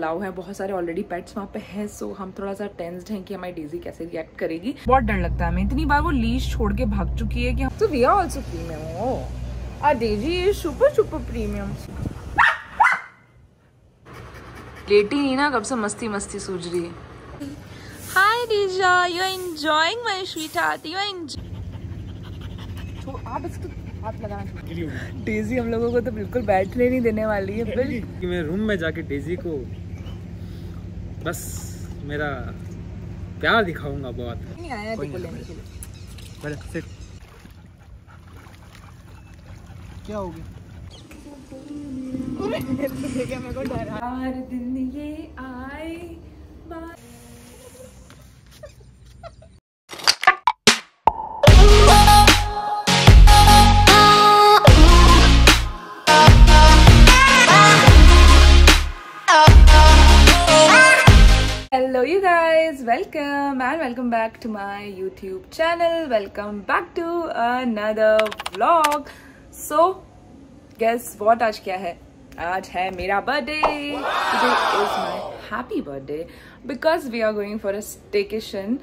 Allow है बहुत सारे ऑलरेडी पेट्स वहाँ पे हैं सो हम थोड़ा सा टेंस्ड हैं कि हमारी डेजी कैसे रिएक्ट करेगी। बहुत डर लगता है हमें। इतनी बार वो लीश छोड़ के भाग चुकी है कि हम तो we are also premium O uh Daisy is super super premium लेटी नहीं ना कब से मस्ती मस्ती सूझ रही है? Hi डीजा you are enjoying my sweetheart you are आप इसको हाथ लगाना डेजी हम लोगों को तो बिल्कुल बैठने नहीं देने वाली है। कि मैं रूम में जाके डेजी को बस मेरा प्यार दिखाऊँगा बहुत। नहीं आया देखो लेने के लिए। क्या हो गया? हर दिन ये आए guys, welcome and welcome back to my YouTube channel. Welcome back to another vlog. So, guess what आज क्या है? आज है मेरा birthday. Today is my happy birthday because we are going for a staycation.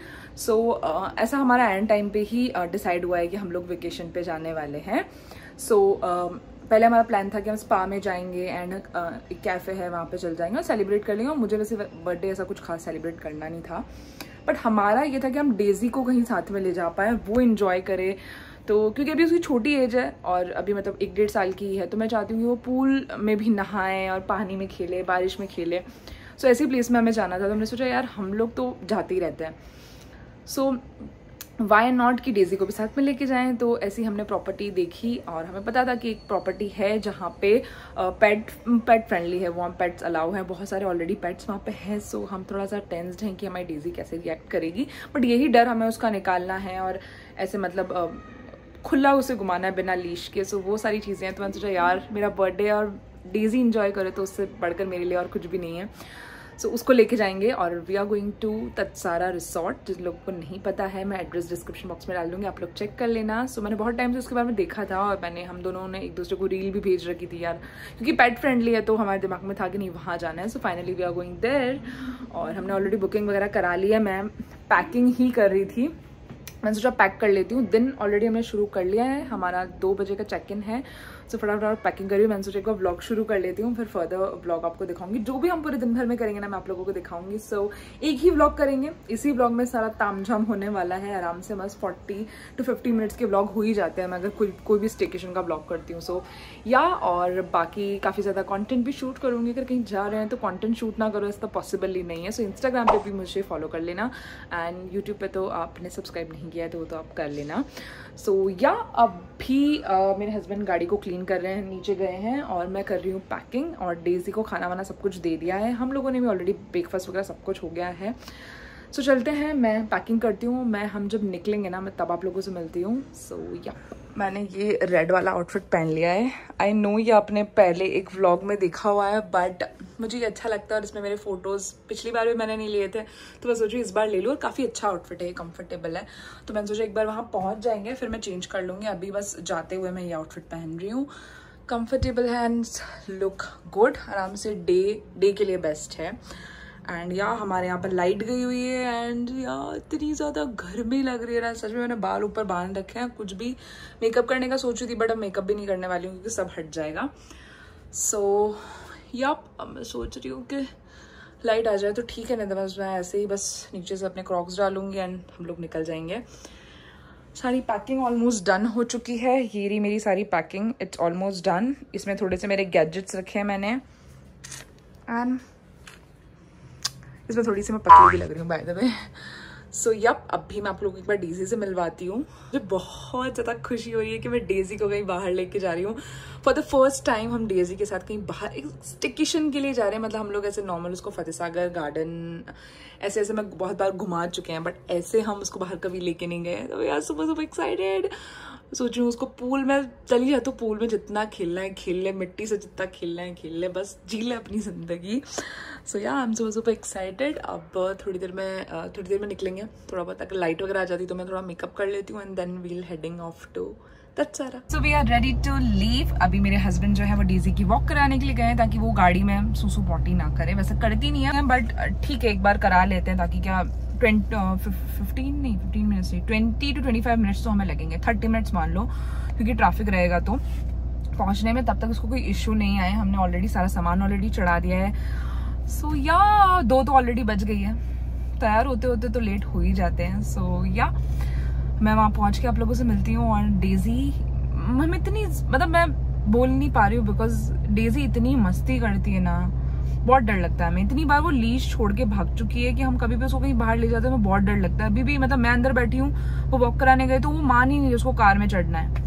So, uh, ऐसा हमारा and time पे ही decide uh, हुआ है कि हम लोग वेकेशन पे जाने वाले हैं. So, uh, पहले हमारा प्लान था कि हम स्पा में जाएँगे एंड एक कैफ़े है वहाँ पे चल जाएँगे और सेलिब्रेट कर लेंगे। और मुझे वैसे बर्थडे ऐसा कुछ खास सेलिब्रेट करना नहीं था। बट हमारा ये था कि हम डेजी को कहीं साथ में ले जा पाए वो इन्जॉय करे। तो क्योंकि अभी उसकी छोटी एज है और अभी मतलब एक डेढ़ साल की है तो मैं चाहती हूँ कि वो पूल में भी नहाए और पानी में खेले बारिश में खेले। सो so, ऐसी प्लेस में हमें जाना था तो हमने सोचा यार हम लोग तो जाते ही रहते हैं। सो so, वाई नॉट की डेजी को भी साथ में लेके जाएँ? तो ऐसी हमने प्रॉपर्टी देखी और हमें पता था कि एक प्रॉपर्टी है जहाँ पे पेट पेट फ्रेंडली है वहाँ पेट्स अलाउ हैं। बहुत सारे ऑलरेडी पेट्स वहाँ पे हैं सो हम थोड़ा सा टेंस्ड हैं कि हमारी डेजी कैसे रिएक्ट करेगी। बट यही डर हमें उसका निकालना है और ऐसे मतलब खुला उसे घुमाना है बिना लीश के। सो वो सारी चीज़ें हैं तो मैंने सोचा, यार, मेरा बर्थडे और डेजी इंजॉय करे तो उससे बढ़कर मेरे लिए और कुछ भी नहीं है। सो so, उसको लेके जाएँगे और we are going to Tatsara resort जिस लोगों को नहीं पता है मैं एड्रेस डिस्क्रिप्शन बॉक्स में डाल दूँगी आप लोग चेक कर लेना। सो so, मैंने बहुत टाइम से उसके बारे में देखा था और मैंने हम दोनों ने एक दूसरे को रील भी भेज रखी थी यार क्योंकि पेट फ्रेंडली है तो हमारे दिमाग में था कि नहीं वहाँ जाना है। So finally we are going there और हमने ऑलरेडी बुकिंग वगैरह करा ली है। मैं पैकिंग ही कर रही थी। मैंने सोचा पैक कर लेती हूँ। दिन ऑलरेडी हमने शुरू कर लिया है। हमारा दो बजे का चेक इन है। सो फटाफट और पैकिंग करी मैंने सोचा एक बार ब्लॉग शुरू कर लेती हूँ फिर फर्दर ब्लॉग आपको दिखाऊँगी। जो भी हम पूरे दिन भर में करेंगे ना मैं आप लोगों को दिखाऊँगी। सो so, एक ही ब्लॉग करेंगे। इसी ब्लॉग में सारा तामझाम होने वाला है। आराम से बस फोर्टी टू फिफ्टी मिनट्स के ब्लॉग हो ही जाते हैं। मैं अगर कोई कोई भी स्टेकेशन का ब्लॉग करती हूँ सो so, या और बाकी काफ़ी ज़्यादा कॉन्टेंट भी शूट करूँगी। अगर कहीं जा रहे हैं तो कॉन्टेंट शूट ना करो ऐसा पॉसिबल ही नहीं है। सो इंस्टाग्राम पर भी मुझे फॉलो कर लेना। एंड यूट्यूब पर तो आपने सब्सक्राइब नहीं किया है तो वो तो आप कर लेना। सो so, या अभी uh, मेरे हस्बैंड गाड़ी को क्लीन कर रहे हैं नीचे गए हैं और मैं कर रही हूँ पैकिंग और डेजी को खाना वाना सब कुछ दे दिया है। हम लोगों ने भी ऑलरेडी ब्रेकफास्ट वगैरह सब कुछ हो गया है। सो so, चलते हैं मैं पैकिंग करती हूँ। मैं हम जब निकलेंगे ना मैं तब आप लोगों से मिलती हूँ। सो so, या मैंने ये रेड वाला आउटफिट पहन लिया है। आई नो ये आपने पहले एक व्लॉग में देखा हुआ है बट मुझे ये अच्छा लगता है और इसमें मेरे फ़ोटोज़ पिछली बार भी मैंने नहीं लिए थे। तो मैं सोची इस बार ले लूँ और काफ़ी अच्छा आउटफिट है, ये कंफर्टेबल है। तो मैंने सोचा एक बार वहाँ पहुँच जाएँगे, फिर मैं चेंज कर लूँगी। अभी बस जाते हुए मैं ये आउटफिट पहन रही हूँ। कंफर्टेबल है एंड लुक गुड आराम से डे डे के लिए बेस्ट है। एंड या हमारे यहाँ पर लाइट गई हुई है एंड या इतनी ज़्यादा गर्मी लग रही है ना सच में मैंने बाल ऊपर बाँध रखे हैं कुछ भी मेकअप करने का सोच थी बट अब मेकअप भी नहीं करने वाली हूँ क्योंकि सब हट जाएगा। सो so, या अब मैं सोच रही हूँ कि लाइट आ जाए तो ठीक है नहीं तो बस मैं ऐसे ही बस नीचे से अपने क्रॉक्स डालूँगी एंड हम लोग निकल जाएँगे। सारी पैकिंग ऑलमोस्ट डन हो चुकी है ये रही मेरी सारी पैकिंग इट्स ऑलमोस्ट डन इसमें थोड़े से मेरे गैजेट्स रखे हैं मैंने। एंड इसमें थोड़ी सी मैं पतली भी लग रही हूँ by the way so yup अब भी मैं आप लोगों को एक बार डेजी से मिलवाती हूँ। मुझे बहुत ज़्यादा खुशी हो रही है कि मैं डेजी को कहीं बाहर लेके जा रही हूँ। फॉर द फ़र्स्ट टाइम हम डेजी के साथ कहीं बाहर, एक स्टिकेशन के लिए जा रहे हैं। मतलब हम लोग ऐसे नॉर्मल उसको फतेह सागर गार्डन ऐसे ऐसे मैं बहुत बार घुमा चुके हैं बट ऐसे हम उसको बाहर कभी लेके नहीं गए। तो यार सुबह सुबह एक्साइटेड सोच रही हूँ, उसको पूल में चली जाती हूँ पूल में जितना खेलना है, खेल ले, मिट्टी से जितना खेलना है, खेल ले, बस जी ले अपनी ज़िंदगी। So yeah I am so super excited अब थोड़ी देर में थोड़ी देर में निकलेंगे। थोड़ा बहुत अगर लाइट वगैरह आ जाती तो मैं थोड़ा मेकअप कर लेती हूँ and then we'll heading off to so we are ready to leave अभी मेरे हस्बैंड जो है, वो डेजी की वॉक कराने के लिए गए ताकि वो गाड़ी में सुसु पॉटी ना करे। वैसे करती नहीं है बट ठीक है, एक बार करा लेते हैं ताकि क्या फिफ्टीन नहीं फिफ्टीन मिनट्स नहीं twenty to twenty five minutes तो हमें लगेंगे। थर्टी मिनट्स मान लो क्योंकि ट्रैफ़िक रहेगा तो। पहुँचने में तब तक उसको कोई इश्यू नहीं आए हमने ऑलरेडी सारा सामान ऑलरेडी चढ़ा दिया है। सो so, या yeah, दो तो ऑलरेडी बच गई है। तैयार होते होते तो लेट हो ही जाते हैं। सो so, या yeah, मैं वहाँ पहुँच के आप लोगों से मिलती हूँ और डेजी हम इतनी मतलब मैं बोल नहीं पा रही हूँ बिकॉज़ डेजी इतनी मस्ती करती है ना। बहुत डर लगता है हमें। इतनी बार वो लीज छोड़ के भाग चुकी है कि हम कभी भी उसको कहीं बाहर ले जाते हैं बहुत डर लगता है। अभी भी मतलब मैं अंदर बैठी हूँ, वो वॉक कराने गए तो वो मान ही नहीं उसको कार में चढ़ना है।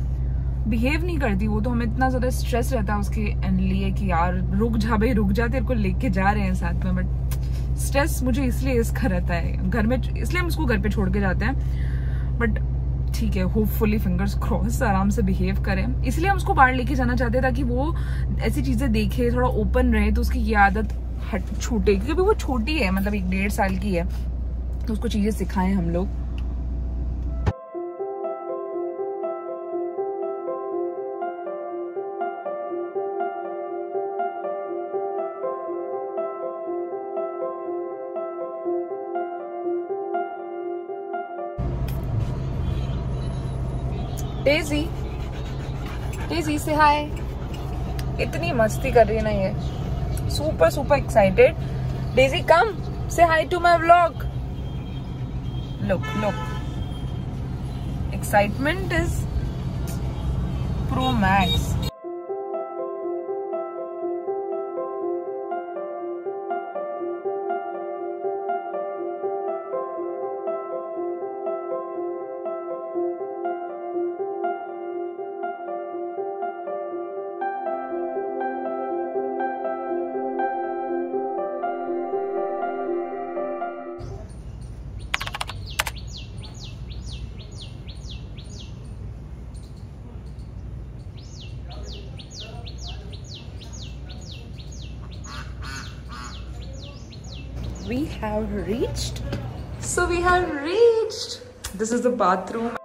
बिहेव नहीं करती, वो तो हमें इतना ज़्यादा स्ट्रेस रहता है उसके लिए कि यार, रुक जा भाई, रुक जा, तेरे को लेके जा रहे हैं साथ में बट स्ट्रेस मुझे इसलिए इसका रहता है। घर में, इसलिए हम उसको घर पे छोड़ के जाते हैं। बट ठीक है होपफुली फिंगर्स क्रॉस आराम से बिहेव करें। इसलिए हम उसको बाहर लेके जाना चाहते हैं ताकि वो ऐसी चीज़ें देखे, थोड़ा ओपन रहे तो उसकी ये आदत हट, छूटे। क्योंकि वो छोटी है मतलब एक डेढ़ साल की है तो उसको चीज़ें सिखाएँ हम लोग। डेजी डेजी से हाय इतनी मस्ती कर रही है ना ये। Super super excited Daisy come से hi to my vlog look look excitement is pro max reached? So we have reached. This is the bathroom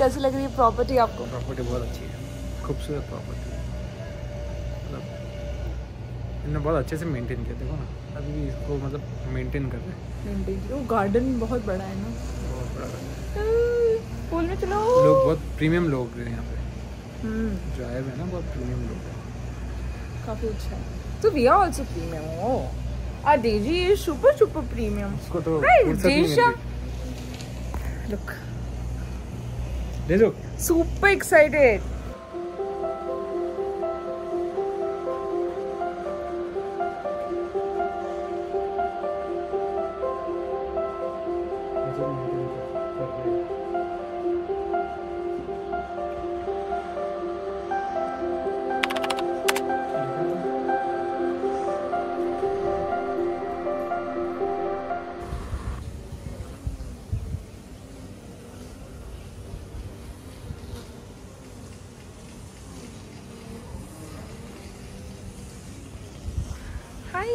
कैसी लग रही है प्रॉपर्टी आपको? प्रॉपर्टी बहुत अच्छी है। खूबसूरत प्रॉपर्टी मतलब इन्होंने बहुत अच्छे से मेंटेन किया देखो ना। अभी भी इसको मतलब मेंटेन कर रहे हैं। मेंटेन वो गार्डन बहुत बड़ा है ना। बहुत बड़ा पूल में चलो। लोग बहुत प्रीमियम लोग हैं यहाँ पे। हम्म। जो आए हुए हैं ना बहुत प्रीमियम लोग हैं। काफ़ी अच्छा है। तो we are also premium oh ah Daisy is super super premium उसको तो Right, फुर्सत नहीं Desha. मिलती लुक ले लो super excited Hi,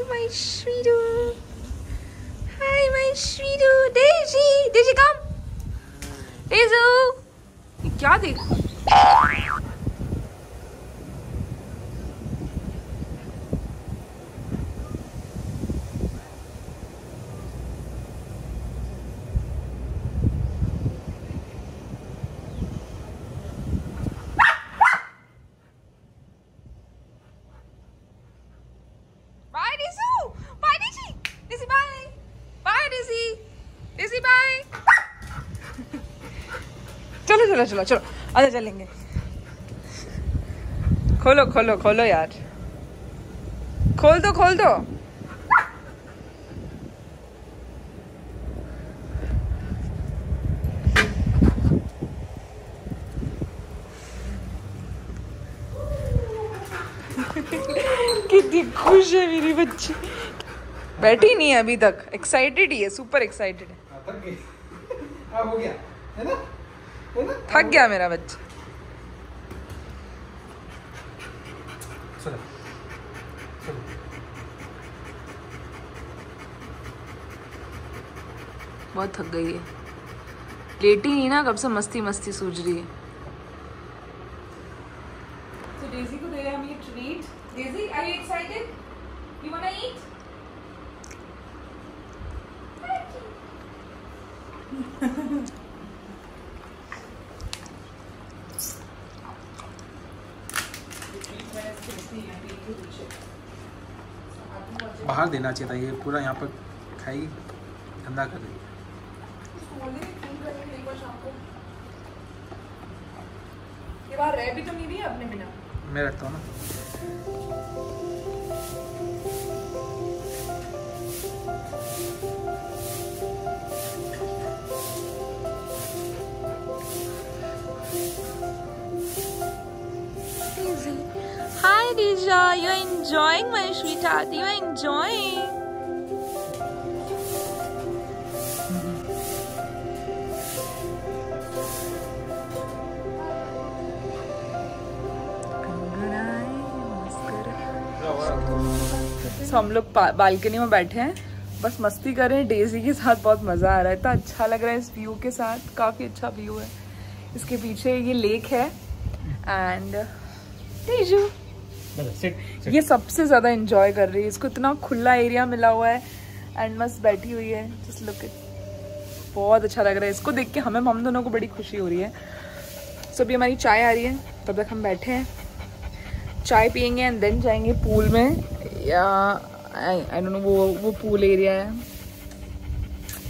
my sweetie. Hi, my sweetie. Daisy. Daisy, come. Daisy. क्या देख Bye, Daisy. Bye, Daisy. Daisy, bye. Bye, Daisy. Daisy, bye. चलो चलो चलो चलेंगे खोलो खोलो खोलो यार। खोल दो खोल दो। कितनी खुश है मेरी बच्ची। बैठी नहीं है अभी तक। एक्साइटेड ही है सुपर एक्साइटेड है। हाँ, हाँ हो गया। है ना? थक गया मेरा बच्चा। बहुत थक गई है। लेटी नहीं ना कब से मस्ती मस्ती सूझ रही है So Daisy को दे रहे हैं हम ये treat. Daisy, are you excited? You wanna eat? देना चाहिए था ये पूरा यहाँ पर खाई ठंडा कर रही रह भी तो नहीं रही है अपने बिना? मैं रखता हूँ ना। Hi Disha, you're enjoying my sweetheart. You're enjoying. so, हम लोग बालकनी में बैठे हैं। बस मस्ती कर रहे हैं। डेजी के साथ बहुत मज़ा आ रहा है। इतना अच्छा लग रहा है इस व्यू के साथ। काफ़ी अच्छा व्यू है। इसके पीछे ये लेक है। एंड तेजू ये सबसे ज़्यादा इंजॉय कर रही है। इसको इतना खुला एरिया मिला हुआ है एंड मस्त बैठी हुई है। जस्ट लुक इट बहुत अच्छा लग रहा है। इसको देख के हमें, हम दोनों को बड़ी खुशी हो रही है। सो अभी हमारी चाय आ रही है। तब तक हम बैठे हैं। चाय पियेंगे एंड देन जाएँगे पूल में। या आई डोंट नो वो वो पूल एरिया है।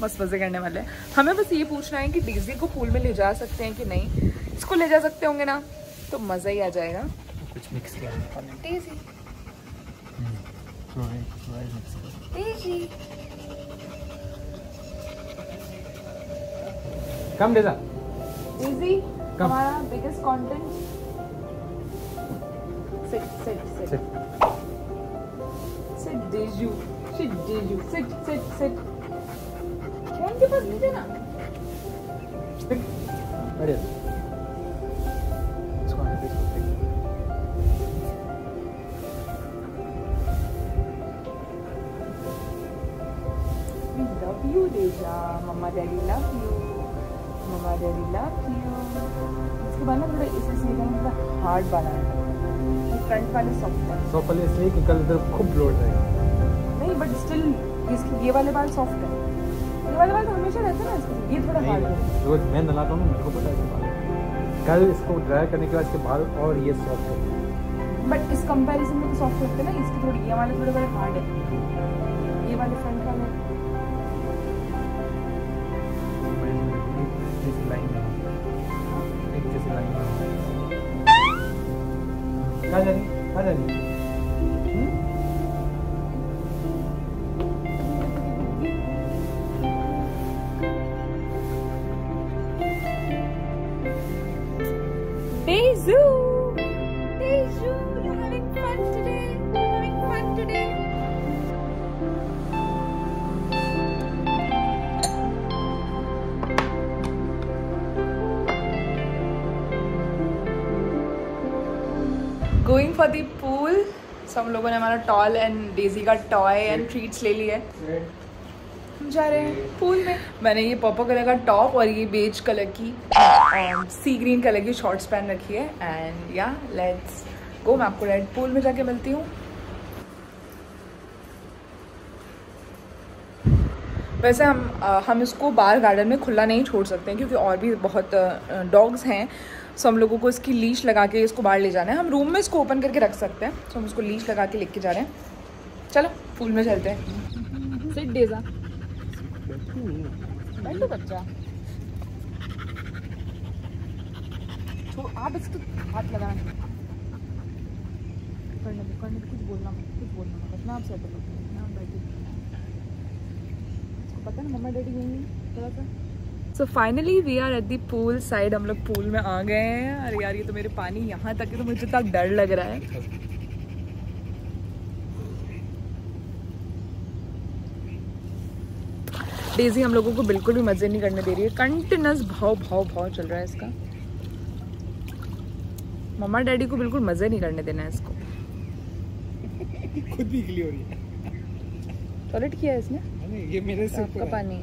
बस मज़े करने वाले हैं। हमें बस ये पूछना है कि डीजी को पूल में ले जा सकते हैं कि नहीं? इसको ले जा सकते होंगे ना? तो मज़ा ही आ जाएगा। कुछ मिक्स किया डेजी डेजी कम डेजा कब? हमारा biggest content sit sit sit sit sit डेजू sit डेजू sit sit sit phone के पास नहीं देना बढ़िया Daddy love you. Mama, Daddy love you. इसके बाद ना थोड़ा इसे सीधा थोड़ा हार्ड बनाना ये फ्रंट वाले सॉफ्ट है सौ पहले इसलिए कि कल इधर खूब लोड रहेगा नहीं बट स्टिल इसके ये वाले बाल सॉफ्ट है। ये वाले बाल तो हमेशा रहते हैं ना इसके। ये थोड़ा हार्ड है। रोज मैं नलाता हूँ मेरे को पता है कल इसको ड्राई करने के बाद इसके बाल और ये सॉफ्ट हो। बट इस कंपैरिजन में तो सॉफ्ट लगते हैं ना इसके थोड़ी ये वाले थोड़े बड़े हार्ड है। So हम लोगों ने हमारा टॉल एंड डेजी का टॉय एंड ट्रीट्स ले लिए। हम जा रहे हैं पूल में। मैंने ये पर्पल कलर का टॉप और ये बेज कलर की सी ग्रीन कलर की शॉर्ट्स पहन रखी है। एंड या लेट्स गो मैं आपको रेड पूल में जाके मिलती हूँ। वैसे हम अ, हम इसको बाहर गार्डन में खुला नहीं छोड़ सकते हैं क्योंकि और भी बहुत डॉग्स हैं। सो हम लोगों को इसकी लीश लगा के इसको बाहर ले जाना है। हम रूम में इसको ओपन करके रख सकते हैं। सो हम इसको लीश लगा के लेके जा रहे हैं। चलो पूल में चलते हैं। बच्चा। तो आप इसको हाथ लगाना करने करने कुछ बोलना मत, कुछ बोलना मत। अपना आप सेटल हो अपना बैठो। पता है मम्मा डैडी यहीं हैं थोड़ा सा। So finally we are at the pool side हम लोग पूल में आ गए हैं। अरे यार ये तो मेरे पानी यहाँ तक है तो मुझे तक डर लग रहा है। डेजी हम लोगों को बिल्कुल भी मज़े नहीं करने दे रही है। कंटिन्यूस भाव भाव भाव चल रहा है इसका। मम्मा डैडी को बिल्कुल मज़े नहीं करने देना है इसको। खुद भी गिली हो रही है। टॉयलेट किया है इसने? अरे ये मेरे से आपका पानी है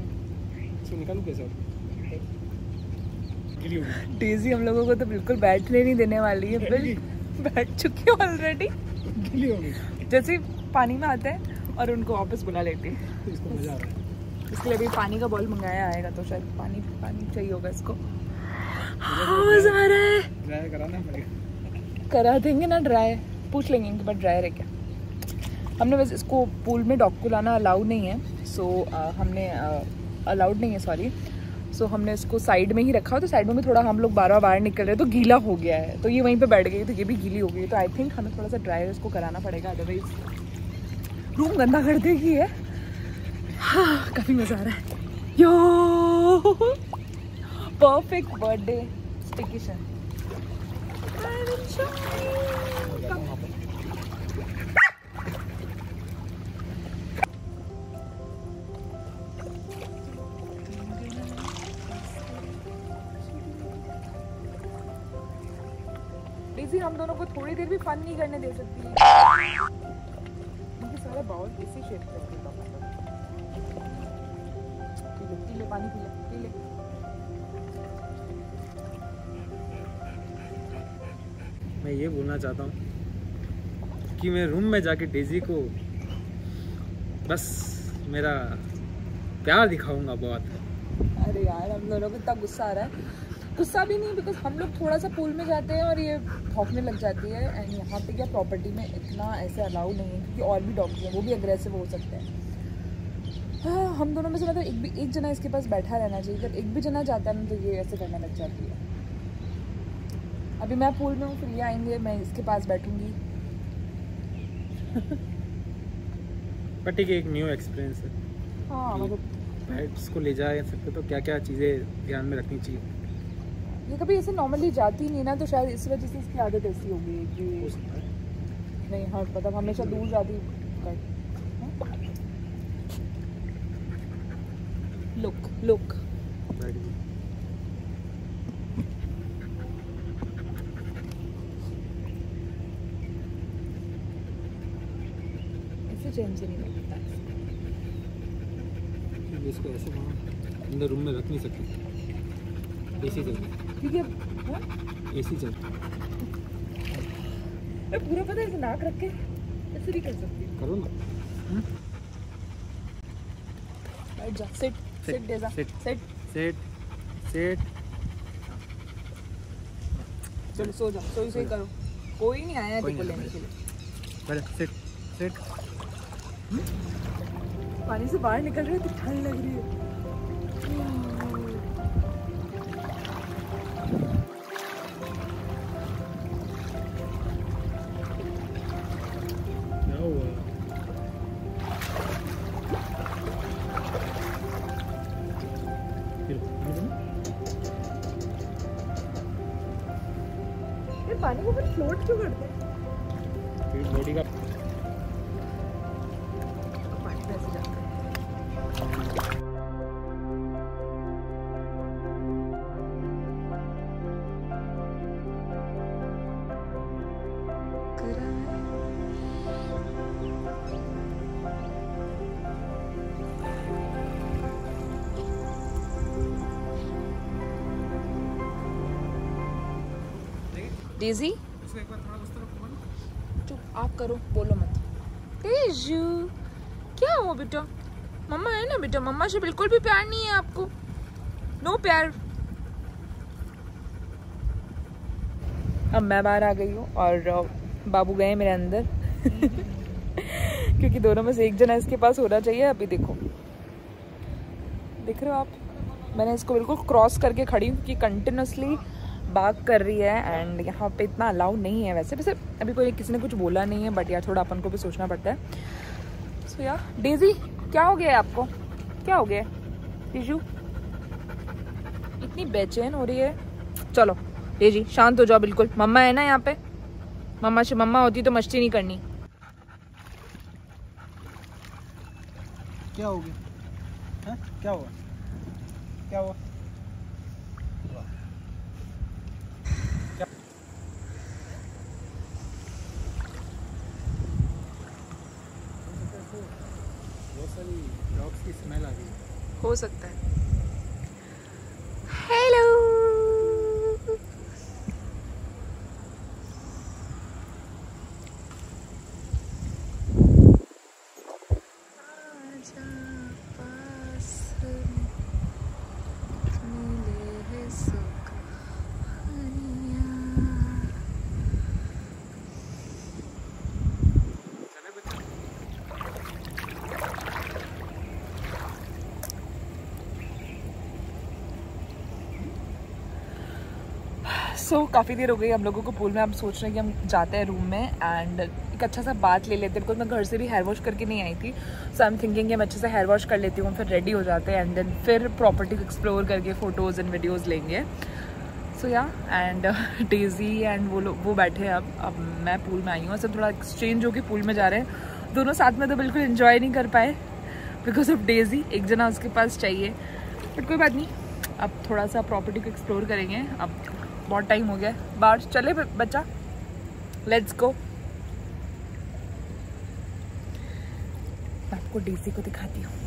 इसको निकालूं कैसे गिली हो गई डेजी हम लोगों को तो बिल्कुल बैठने नहीं देने वाली है। बैठ चुकी है ऑलरेडी जैसे पानी में आते हैं और उनको वापस बुला लेते हैं। इसको रहा है। इसके लिए अभी पानी का बॉल मंगाया आएगा तो शायद पानी पानी चाहिए होगा इसको। पड़ेगा करा देंगे ना ड्राई पूछ लेंगे इनके पास ड्रायर है क्या। हमने वैसे इसको पूल में डॉग को लाना अलाउड नहीं है। सो हमने अलाउड नहीं है सॉरी सो हमने इसको साइड में ही रखा तो साइड में थोड़ा हम लोग बार बार निकल रहे तो गीला हो गया है। तो ये वहीं पे बैठ गई तो ये भी गीली हो गई। तो आई थिंक हमें थोड़ा सा ड्रायर इसको कराना पड़ेगा अदरवाइज़ रूम गंदा कर देगी है हाँ काफ़ी मज़ा आ रहा है। यो! परफेक्ट बर्थडे स्टिकेशन थोड़ी देर भी फन नहीं करने दे सकती। है सारे बाउल इसी शेप के होंगे पापा पी ले पी ले पानी पी ले पी ले मैं ये बोलना चाहता हूँ कि मैं रूम में जाके डेजी को बस मेरा प्यार दिखाऊँगा बहुत। अरे यार हम दोनों को इतना गुस्सा आ रहा है। गुस्सा भी नहीं बिकॉज़ हम लोग थोड़ा सा पूल में जाते हैं और ये भौंकने लग जाती है एंड यहाँ पे क्या प्रॉपर्टी में इतना ऐसे अलाउ नहीं है क्योंकि और भी डॉग्स हैं वो भी अग्रेसिव हो सकते हैं। हाँ हम दोनों में से मतलब एक भी एक जना इसके पास बैठा रहना चाहिए। जब एक भी जना जाता है ना तो ये ऐसे करने लग जाती है। अभी मैं पूल में हूँ फिर ये आएँगे मैं इसके पास बैठूँगी। बट ठीक है एक न्यू एक्सपीरियंस है। हाँ मतलब पेट्स को ले जा सकते तो क्या क्या चीज़ें ध्यान में रखनी चाहिए। ये कभी ऐसे नॉर्मली जाती नहीं ना तो शायद इस वजह से इसकी आदत ऐसी हो गई कि नहीं हाँ मतलब हमेशा दूर जाती कर लुक लुक। ऐसे से नहीं लगता इसको ऐसे अंदर रूम में रख नहीं सकते। चलती क्योंकि हाँ? चलती पूरा पता है नाक रख के ऐसे भी कर सकती करो ना। बैठ जा सिट सिट डेजा sit. सिट सेट सेट चलो सो जा सोई सोई करो। कोई नहीं आया तेरे को लेने के लिए। बैठ सेट सेट पानी से बाहर निकल रहे हो तो ठंड लग रही है। पानी को फिर फ्लोट क्यों करते हैं? फिर बॉडी का ना। चुप आप करो बोलो मत। तेजू क्या हुआ बेटा? मम्मा है ना बेटा? मम्मा से बिल्कुल भी प्यार नहीं है आपको। नो प्यार। अब मैं बाहर आ गई हूँ और बाबू गए मेरे अंदर। क्योंकि दोनों में से एक जना इसके पास होना चाहिए अभी देखो। दिख रहे हो आप? मैंने इसको बिल्कुल क्रॉस करके खड़ी हूँ कि कंटिन्यूसली बाग कर रही है एंड यहाँ पे इतना अलाउ नहीं है वैसे। वैसे अभी कोई किसी ने कुछ बोला नहीं है बट यार थोड़ा अपन को भी सोचना पड़ता है। सो या डेजी क्या हो गया आपको? क्या हो गया टीशू इतनी बेचैन हो रही है। चलो डेजी शांत हो जाओ बिल्कुल। मम्मा है ना यहाँ पे? मम्मा से मम्मा होती तो मस्ती नहीं करनी। क्या हो गया? हाँ? क्या हुआ? क्या हुआ बहुत सारी डॉग्स की स्मेल आ रही है हो सकता है हेलो सो so, काफ़ी देर हो गई हम लोगों को पूल में। हम सोच रहे हैं कि हम जाते हैं रूम में एंड एक अच्छा सा बात ले लेते हैं। बिकॉज़ मैं घर से भी हेयर वॉश करके नहीं आई थी। सो आई एम थिंकिंग हम अच्छे से हेयर वॉश कर लेती हूँ, फिर रेडी हो जाते हैं एंड देन फिर प्रॉपर्टी को एक्सप्लोर करके फ़ोटोज़ एंड वीडियोज़ लेंगे। सो या एंड डेजी एंड वो लोग वो बैठे हैं अब। अब मैं पूल में आई हूँ। सब थोड़ा एक्सचेंज होकर पूल में जा रहे हैं। दोनों साथ में तो बिल्कुल इन्जॉय नहीं कर पाए बिकॉज़ ऑफ़ डेजी एक जना उसके पास चाहिए। बट कोई बात नहीं। अब थोड़ा सा प्रॉपर्टी को एक्सप्लोर करेंगे। अब बहुत टाइम हो गया बाहर चले बच्चा। लेट्स गो आपको डीसी को दिखाती हूँ।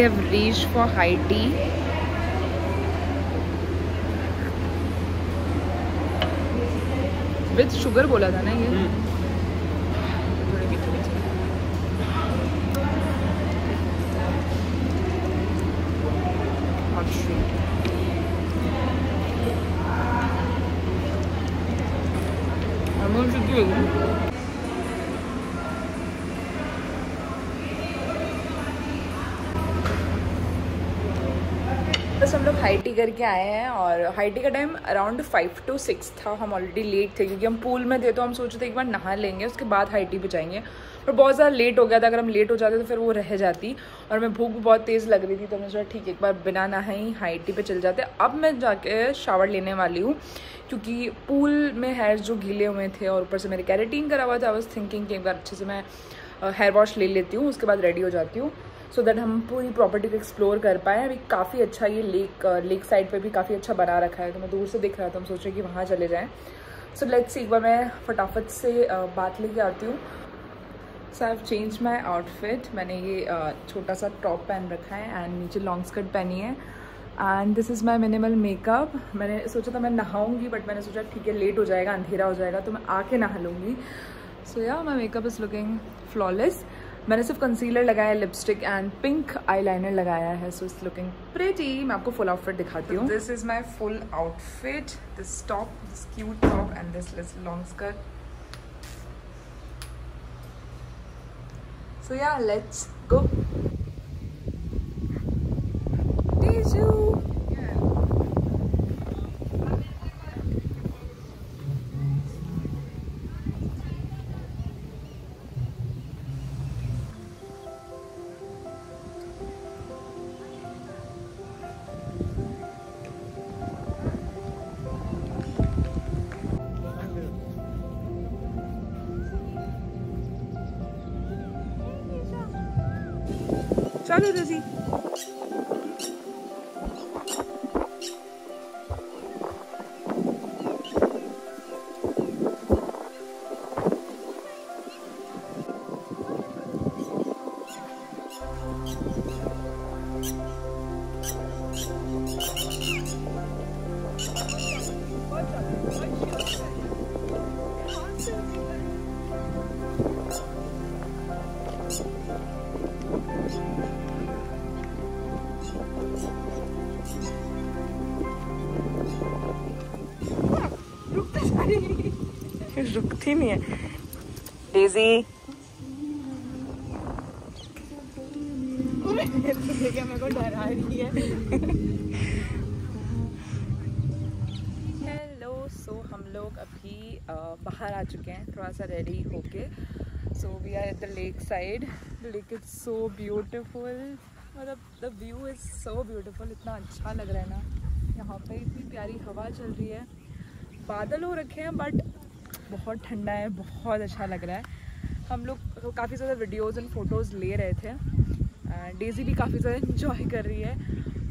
Have reached for high tea with sugar बोला था ना ये I'm going to do बस हम लोग हाई टी करके आए हैं और हाई टी का time around five to six था। हम ऑलरेडी लेट थे क्योंकि हम पूल में थे तो हम सोचे थे एक बार नहा लेंगे, उसके बाद हाई टी पे जाएँगे। पर बहुत ज़्यादा लेट हो गया था। अगर हम लेट हो जाते तो फिर वो रह जाती और मैं भूख भी बहुत तेज़ लग रही थी तो मैं सोचा, ठीक, एक बार बिना नहा ही हाई टी पे चल जाते। अब मैं जाके शावर लेने वाली हूँ क्योंकि पूल में हेयर जो गीले हुए थे और ऊपर से मेरे कैरेटीन करा हुआ था आई वॉज़ थिंकिंग कि एक बार अच्छे से मैं हेयर वॉश ले लेती हूँ, उसके बाद रेडी हो जाती हूँ। सो दैट हम पूरी प्रॉपर्टी को एक्सप्लोर कर पाए। अभी काफ़ी अच्छा ये लेक लेक साइड पे भी काफ़ी अच्छा बना रखा है। तो मैं दूर से दिख रहा था हम सोच रहे कि वहाँ चले जाएँ। सो लेट्स एक बार मैं फटाफट से uh, बात लेके आती हूँ। So I have change my outfit मैंने ये uh, छोटा सा टॉप पहन रखा है एंड नीचे लॉन्ग स्कर्ट पहनी है। And this is my minimal makeup मैंने सोचा था मैं नहाऊँगी बट मैंने सोचा ठीक है लेट हो जाएगा अंधेरा हो जाएगा तो मैं आके नहा लूँगी। So yeah my makeup is looking flawless मैंने सिर्फ़ कंसीलर लगाया लिपस्टिक एंड पिंक आईलाइनर लगाया है सो इट्स लुकिंग प्रेटी मैं आपको फुल आउटफिट दिखाती हूँ। This is my full outfit this top this cute top and this list long skirt so yeah, let's go. Teju. रुकती नहीं है। डेजी हेलो सो हम लोग अभी बाहर आ चुके हैं, थोड़ा सा रेडी होके। So we are at the lake side lake is so beautiful मतलब the view is so beautiful इतना अच्छा लग रहा है ना। यहाँ पे इतनी प्यारी हवा चल रही है। बादल हो रखे हैं बट बहुत ठंडा है बहुत अच्छा लग रहा है। हम लोग काफ़ी ज़्यादा वीडियोज़ एंड फ़ोटोज़ ले रहे थे। डेज़ी भी काफ़ी ज़्यादा इंजॉय कर रही है।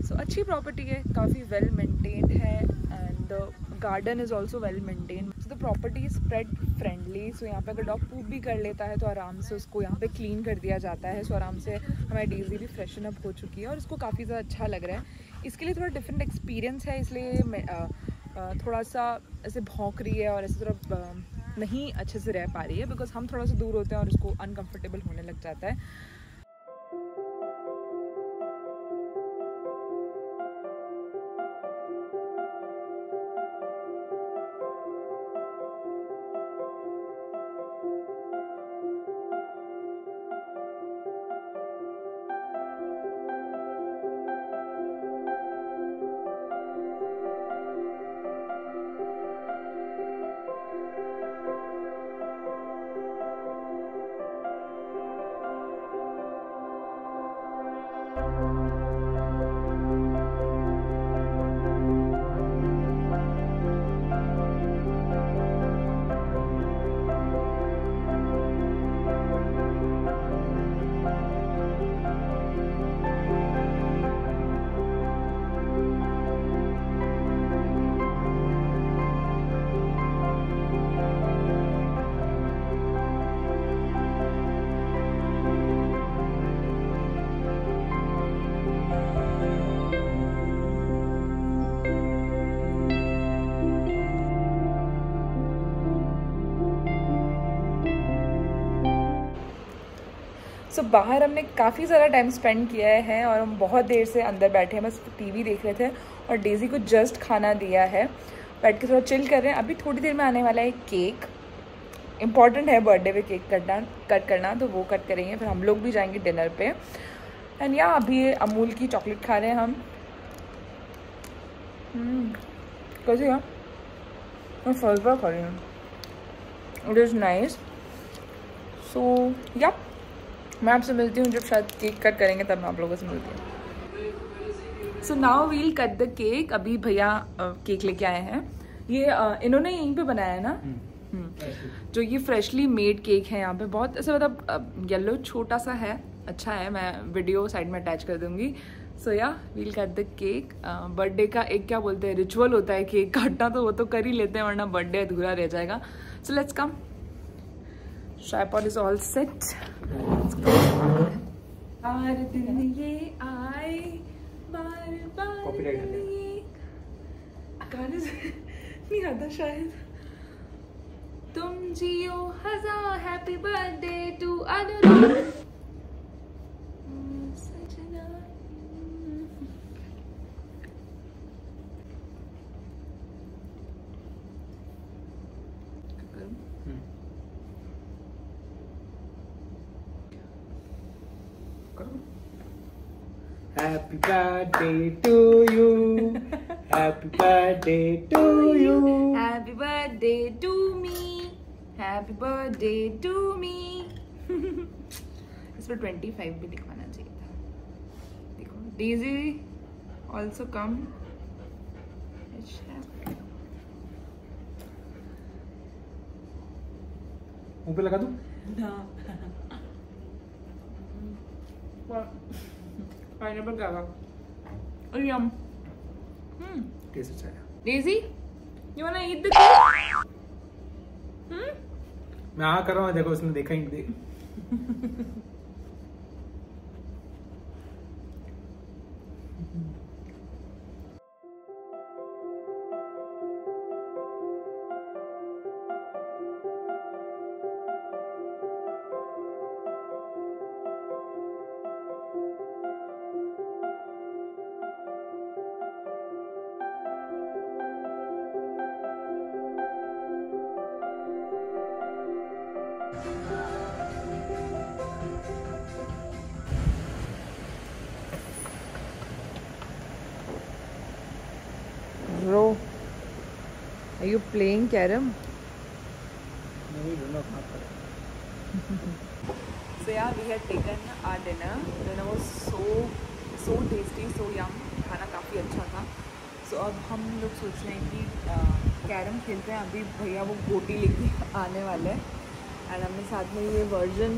सो so, अच्छी प्रॉपर्टी है काफ़ी वेल मेंटेन्ड है। And garden is also well maintain so the property is spread friendly सो यहाँ पे अगर डॉग पूप भी कर लेता है तो आराम से उसको यहाँ पे क्लीन कर दिया जाता है। सो so, आराम से हमारी डेजी भी फ्रेशन अप हो चुकी है और उसको काफ़ी ज़्यादा अच्छा लग रहा है। इसके लिए थोड़ा डिफरेंट एक्सपीरियंस है इसलिए थोड़ा सा ऐसे भौंक रही है और ऐसे थोड़ा नहीं अच्छे से रह पा रही है बिकॉज़ हम थोड़ा सा दूर होते हैं और उसको अनकम्फर्टेबल होने लग जाता है। सो so, बाहर हमने काफ़ी ज़्यादा टाइम स्पेंड किया है और हम बहुत देर से अंदर बैठे हैं बस टीवी देख रहे थे और डेज़ी को जस्ट खाना दिया है। बैठ के थोड़ा चिल कर रहे हैं। अभी थोड़ी देर में आने वाला है केक इंपॉर्टेंट है बर्थडे पे केक कटना कट करना तो वो कट करेंगे। फिर हम लोग भी जाएँगे डिनर पे। एंड या अभी अमूल की चॉकलेट खा रहे हैं हम। हम्म, कैसे है फ़र्स्ट बार खा रही हूँ। इट इज़ नाइस सो या मैं आपसे मिलती हूँ जब शायद केक कट करेंगे तब मैं आप लोगों से मिलती हूँ। So now we'll cut the cake अभी भैया केक लेके आए हैं। ये uh, इन्होंने यहीं पे बनाया है ना? हम्म। हम्म। जो ये फ्रेशली मेड केक है यहाँ पे बहुत ऐसे मतलब येलो छोटा सा है अच्छा है मैं वीडियो साइड में अटैच कर दूँगी। So yeah we'll cut the cake birthday का एक क्या बोलते हैं रिचुअल होता है केक काटना तो वो तो कर ही लेते हैं वरना बर्थडे अधूरा रह जाएगा। So let's come tripod is all set बार दिन ये आए बार बार ये गाने नहीं आता शायद तुम जियो हज़ार हैप्पी बर्थडे टू अनुराग सजना Happy birthday to you. Happy birthday to you. Happy birthday to me. Happy birthday to me. इस पर 25 भी लिखवाना चाहिए था देखो डेजी ऑल्सो कम मुंह पे लगा दूं ना पाइनएप्पल और यम। हम्म। टेस्ट अच्छा है Daisy you want eat the cake hmm. मैं आ कर रहा हूँ देखो उसने देखा ही नहीं। देख you playing carom? So yeah, we had taken our dinner. Dinner was so so tasty, so yum. खाना काफ़ी अच्छा था. So अब हम लोग सोच रहे हैं कि कैरम खेलते हैं अभी भैया वो गोटी लेके आने वाले हैं एंड हमने साथ में ये virgin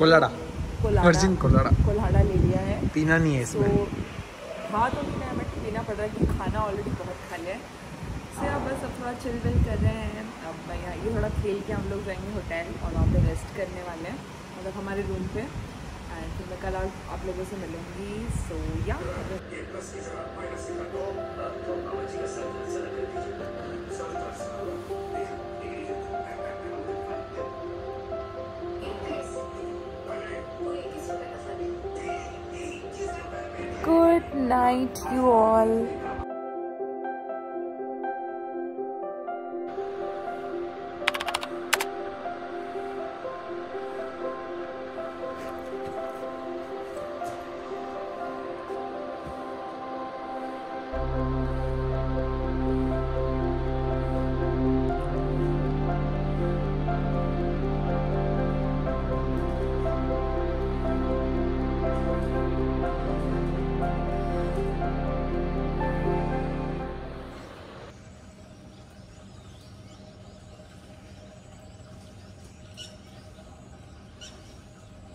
colada. Virgin colada. Colada ले लिया है पीना नहीं है सो हाँ तो नहीं हमें पीना पड़ रहा है कि खाना ऑलरेडी बहुत खा लिया है से अब बस थोड़ा चिल विल कर रहे हैं। अब भैया ये थोड़ा खेल के हम लोग जाएँगे होटल और वहाँ पे रेस्ट करने वाले हैं मतलब हमारे रूम पे। एंड फिर मैं कल आप लोगों से मिलूँगी। So yeah good night you all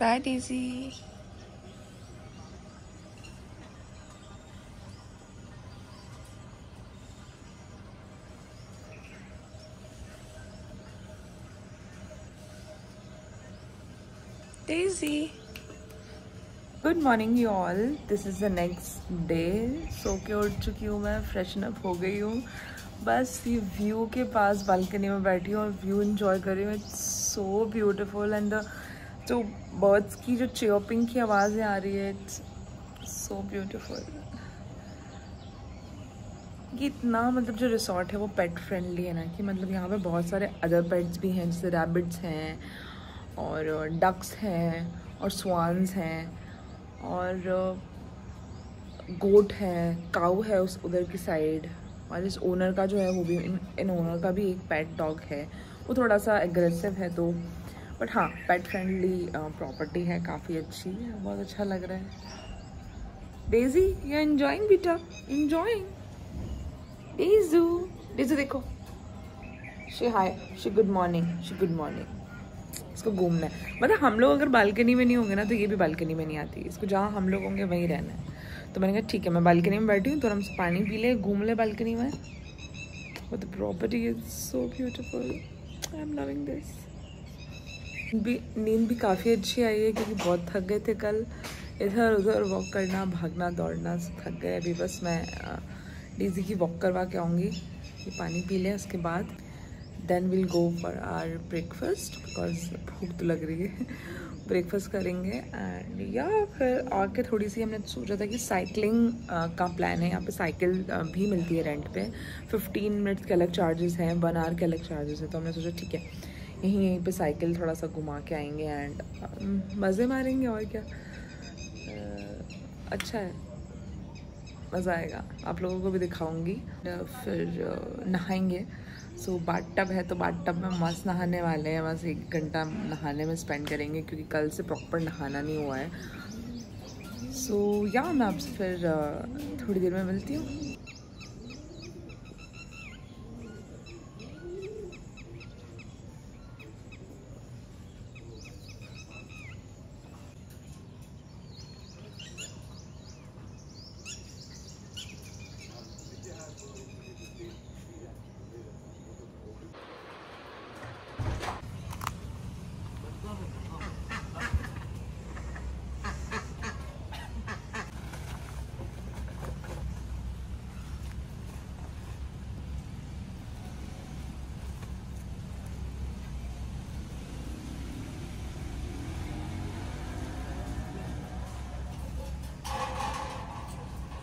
Bye, Daisy. Daisy. Good morning you all this is the next day so के उठ चुकी हूँ मैं फ्रेशन अप हो गई हूँ बस ये व्यू के पास बालकनी में बैठी हूँ और व्यू इन्जॉय कर रही हूँ it's so beautiful and the जो बर्ड्स की जो चियोपिंग की आवाज़ें आ रही है इट्स सो ब्यूटिफुल ये इतना मतलब जो रिसोर्ट है वो पेट फ्रेंडली है ना, कि मतलब यहाँ पे बहुत सारे अदर पेट्स भी हैं, जैसे रैबिट्स हैं, और डक्स हैं, और स्वान्स हैं, और गोट है काऊ है उस उधर की साइड और इस ओनर का जो है वो भी, इन इन ओनर का भी एक पेट डॉग है. वो थोड़ा सा एग्रेसिव है तो बट हाँ पेट फ्रेंडली प्रॉपर्टी है, काफ़ी अच्छी है, बहुत अच्छा लग रहा है। डेजी यू एंजॉइंग बेटा? एंजॉइंग डेजू डेजू देखो। She hi she good morning she good morning इसको घूमना है। मतलब हम लोग अगर बालकनी में नहीं होंगे ना तो ये भी बालकनी में नहीं आती। इसको जहाँ हम लोग होंगे, वहीं रहना है। तो मैंने कहा, ठीक है, मैं बालकनी में बैठी हूँ तो हम पानी पी ले, घूम ले बालकनी में। The property is so beautiful I am loving this भी, नींद भी काफ़ी अच्छी आई है क्योंकि बहुत थक गए थे कल। इधर उधर वॉक करना, भागना, दौड़ना थक गए। अभी बस मैं डीजी की वॉक करवा के आऊँगी। ये पानी पी लें उसके बाद। Then will go for our breakfast because भूख तो लग रही है। ब्रेकफास्ट करेंगे एंड या फिर आके थोड़ी सी हमने सोचा था कि साइकिलिंग का प्लान है। यहाँ पे साइकिल भी मिलती है रेंट पे। 15 मिनट्स के अलग चार्जेस हैं वन आवर के अलग चार्जेस हैं। तो हमने सोचा, ठीक है यहीं यहीं पे साइकिल थोड़ा सा घुमा के आएँगे एंड uh, मज़े मारेंगे और क्या। अच्छा है। मज़ा आएगा। आप लोगों को भी दिखाऊँगी। फिर नहाएँगे। सो बाट टब है तो बाट टब में मस्त नहाने वाले हैं। बस एक घंटा नहाने में स्पेंड करेंगे क्योंकि कल से प्रॉपर नहाना नहीं हुआ है। सो so, या मैं आपसे फिर थोड़ी देर में मिलती हूँ।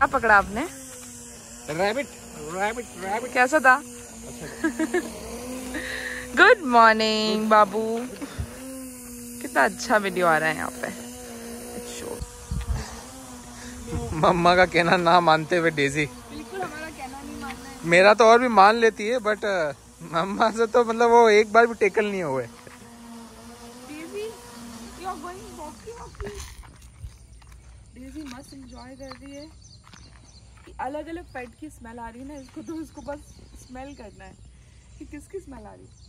पकड़ा आपने? रैबिट रैबिट रैबिट कैसा था? गुड मॉर्निंग बाबू। कितना अच्छा वीडियो आ रहा है यहाँ पे। मम्मा का कहना ना मानते हुए डेजी बिल्कुल हमारा कहना मेरा नहीं मानना है। मेरा तो और भी मान लेती है बट मम्मा से तो मतलब वो एक बार भी टेकल नहीं हुए। Daisy you are going walking walking Daisy मस्त एंजॉय कर रही है। अलग अलग पेट की स्मेल आ रही है ना, इसको तो इसको बस स्मेल करना है कि किसकी स्मेल आ रही है।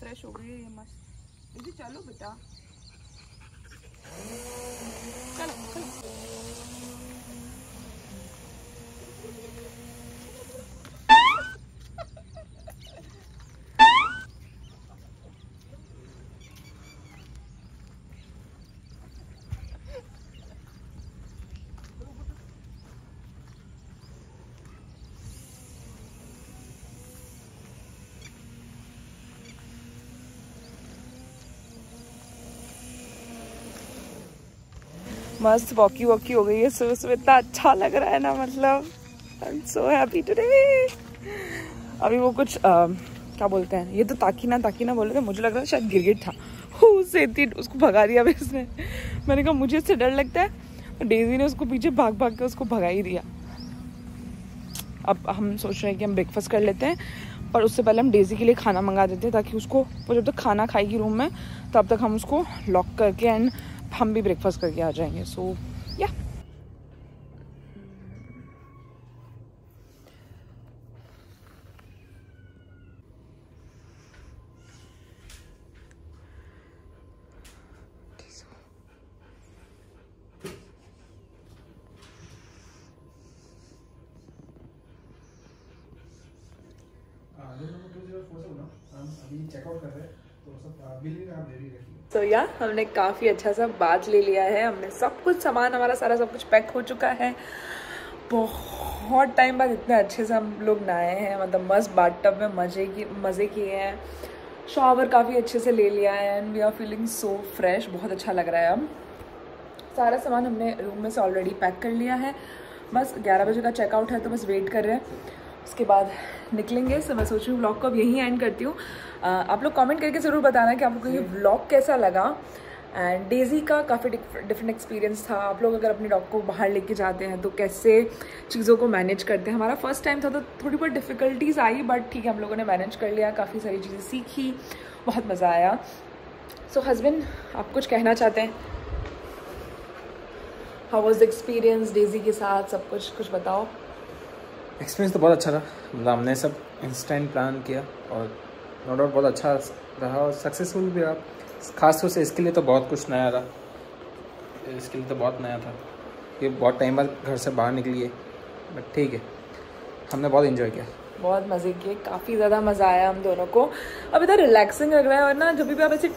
फ्रेश हो गई है ये मस्त। दीदी, चलो बेटा। चलो चलो। मस्त वॉकी वॉकी हो गई है। सुबह सुबह इतना अच्छा लग रहा है ना मतलब। आई एम सो हैप्पी अभी वो कुछ आ, क्या बोलते हैं? ये तो ताकि ना ताकि ना बोले थे। मुझे लग रहा है शायद गिरगिट था। उससे उसको भगा दिया अभी उसने। मैंने कहा मुझे इससे डर लगता है। डेजी ने उसको पीछे भाग भाग के उसको भगा ही दिया। अब हम सोच रहे हैं कि हम ब्रेकफास्ट कर लेते हैं। पर उससे पहले हम डेजी के लिए खाना मंगा देते हैं ताकि उसको वो जब तक खाना खाएगी रूम में तब तक हम उसको लॉक करके एंड हम भी ब्रेकफास्ट करके आ जाएँगे सो या तो या, हमने काफ़ी अच्छा सा बात ले लिया है, हमने सब कुछ सामान, हमारा सारा सब कुछ पैक हो चुका है। बहुत टाइम बाद इतने अच्छे से हम लोग नहाए हैं मतलब मस्त बाट टब में मज़े की, मज़े किए हैं। शॉवर काफ़ी अच्छे से ले लिया है and we are feeling so fresh बहुत अच्छा लग रहा है अब। सारा सामान हमने रूम में से ऑलरेडी पैक कर लिया है। बस ग्यारह बजे का चेकआउट है तो बस वेट कर रहे हैं। उसके बाद निकलेंगे सो मैं सोच रही हूँ ब्लॉग को अब यहीं एंड करती हूँ। आप लोग कमेंट करके ज़रूर बताना कि आपको ये ब्लॉग कैसा लगा। एंड डेजी का काफ़ी डिफरेंट एक्सपीरियंस था। आप लोग अगर अपने डॉग को बाहर लेके जाते हैं तो कैसे चीज़ों को मैनेज करते हैं? हमारा फ़र्स्ट टाइम था तो थोड़ी बहुत डिफ़िकल्टीज आई बट ठीक है हम लोगों ने मैनेज कर लिया काफ़ी सारी चीज़ें सीखी बहुत मज़ा आया। सो so, हस्बैंड आप कुछ कहना चाहते हैं? How was the experience Daisy के साथ? सब कुछ कुछ बताओ। एक्सपीरियंस तो बहुत अच्छा था मतलब हमने सब इंस्टेंट प्लान किया और नो डाउट बहुत अच्छा रहा और सक्सेसफुल भी रहा। खास तौर से इसके लिए तो बहुत कुछ नया रहा। इसके लिए तो बहुत नया था। ये बहुत टाइम बाद घर से बाहर निकली है। बट ठीक है। हमने बहुत इन्जॉय किया। बहुत मज़े किए, काफ़ी ज़्यादा मज़ा आया हम दोनों को। अब इतना रिलैक्सिंग लग रहा है और ना, जब भी आप ऐसे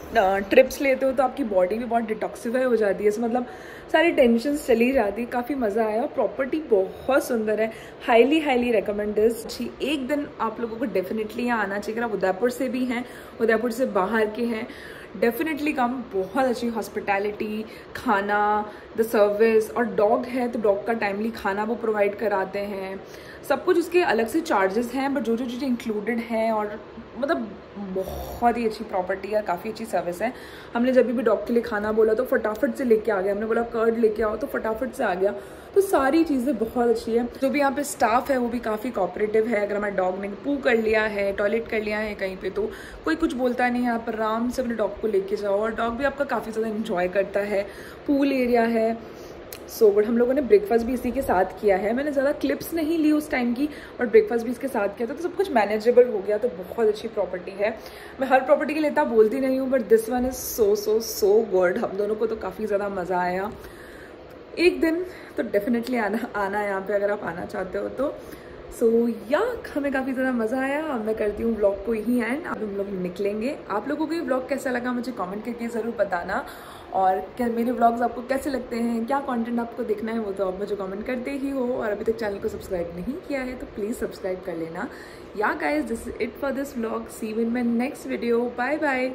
ट्रिप्स लेते हो तो आपकी बॉडी भी बहुत डिटॉक्सीफाई हो जाती है। मतलब सारी टेंशन चली जाती है, काफ़ी मज़ा आया और प्रॉपर्टी बहुत सुंदर है। हाईली हाईली रिकमेंडेड जी, एक दिन आप लोगों को डेफिनेटली यहाँ आना चाहिए आप उदयपुर से भी हैं, उदयपुर से बाहर के हैं डेफिनेटली कम बहुत अच्छी हॉस्पिटैलिटी खाना द सर्विस और डॉग है तो डॉग का टाइमली खाना वो प्रोवाइड कराते हैं। सब कुछ उसके अलग से चार्जेस हैं बट जो जो चीज़ें इंक्लूडेड हैं और मतलब बहुत ही अच्छी प्रॉपर्टी है, काफ़ी अच्छी सर्विस है। हमने जब भी डॉग के लिए खाना बोला तो फटाफट से लेके आ गया। हमने बोला, कर्ड लेके आओ तो फटाफट से आ गया। तो सारी चीज़ें बहुत अच्छी है। जो भी यहाँ पे स्टाफ है, वो भी काफ़ी कॉपरेटिव है। अगर हमारे डॉग ने पू कर लिया है टॉयलेट कर लिया है कहीं पे तो कोई कुछ बोलता नहीं है। आप आराम से अपने डॉग को लेके जाओ। और डॉग भी आपका काफ़ी ज़्यादा इन्जॉय करता है। पूल एरिया है। सो so, बट हम लोगों ने ब्रेकफास्ट भी इसी के साथ किया है। मैंने ज़्यादा क्लिप्स नहीं ली उस टाइम की और ब्रेकफास्ट भी इसके साथ किया था तो सब कुछ मैनेजेबल हो गया तो बहुत अच्छी प्रॉपर्टी है। मैं हर प्रॉपर्टी के लिए इतना बोलती नहीं हूँ but this one is so so so good हम दोनों को तो काफ़ी ज़्यादा मज़ा आया। एक दिन तो डेफिनेटली आना आना यहाँ पे अगर आप आना चाहते हो तो। सो so, या yeah, हमें काफ़ी ज़्यादा मज़ा आया अब मैं करती हूँ ब्लॉग को ही एंड अब हम लोग निकलेंगे। आप लोगों को ये ब्लॉग कैसा लगा मुझे कमेंट करके ज़रूर बताना। और क्या मेरे ब्लॉग्स आपको कैसे लगते हैं? क्या कंटेंट आपको देखना है वो तो आप मुझे कमेंट करते ही हो। और अभी तक चैनल को सब्सक्राइब नहीं किया है तो प्लीज़ सब्सक्राइब कर लेना। Yeah guys this it for this vlog see win my next video bye bye